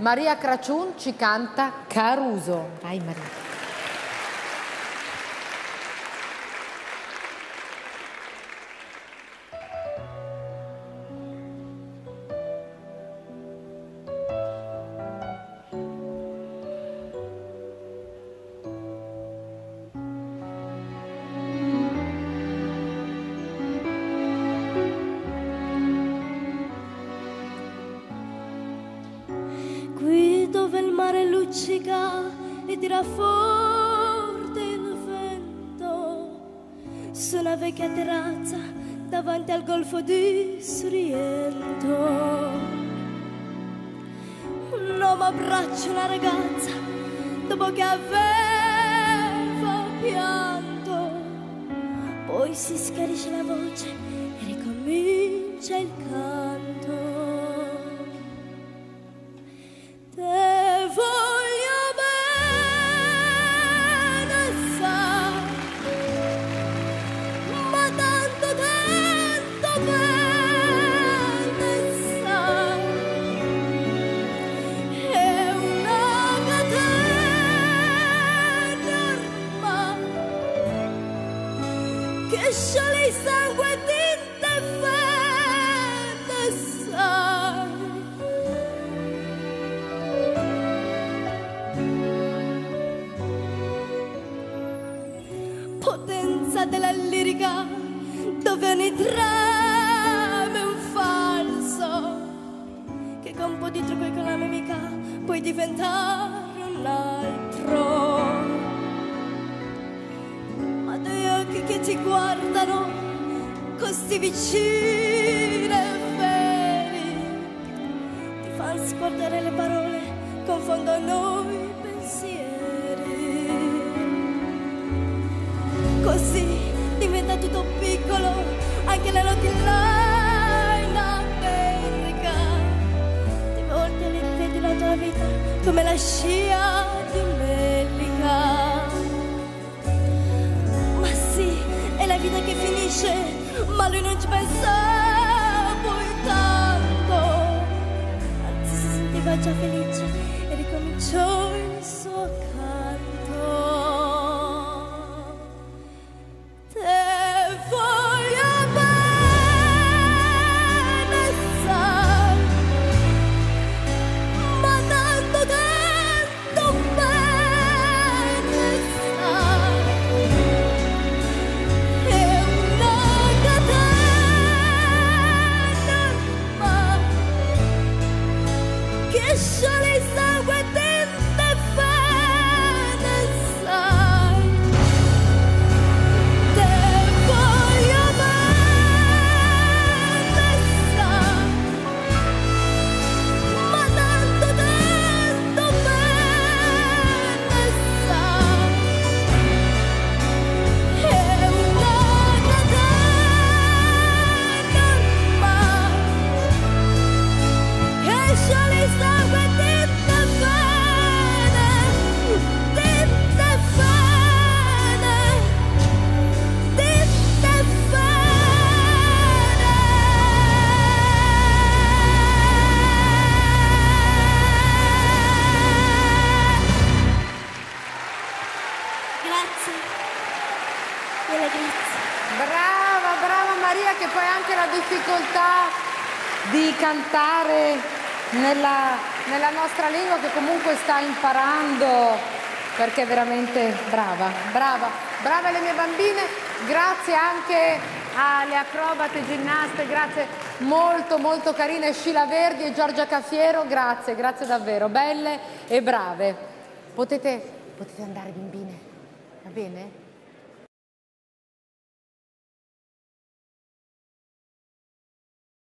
Maria Craciun ci canta Caruso. Vai Maria. Luccica e tira forte il vento su una vecchia terrazza davanti al golfo di Sorrento. Un uomo abbraccia una ragazza dopo che aveva pianto, poi si schiarisce la voce e ricomincia il canto. Potenza della lirica dove ogni trama è un falso. Che con un po' di trucco e con la mimica puoi diventare un altro guardano così vicini e veri ti fanno scordare le parole confondono i così diventa tutto piccolo, anche le notti là in America. Ti volti all'infinito la tua vita come la scia vita che finisce, ma lui non ci pensa poi tanto. Anzi, si sentiva già felice e ricominciò il suo canto. Maria che poi anche la difficoltà di cantare nella, nella nostra lingua che comunque sta imparando perché è veramente brava, brava, brava le mie bambine, grazie anche alle acrobate ginnaste, grazie. Molto molto carine. Scila Verdi e Giorgia Caffiero, grazie, grazie davvero, belle e brave. Potete, potete andare bambine, va bene?